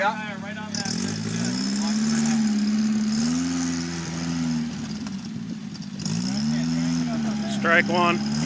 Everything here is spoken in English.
Yeah. There, right on that. Strike one.